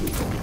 people.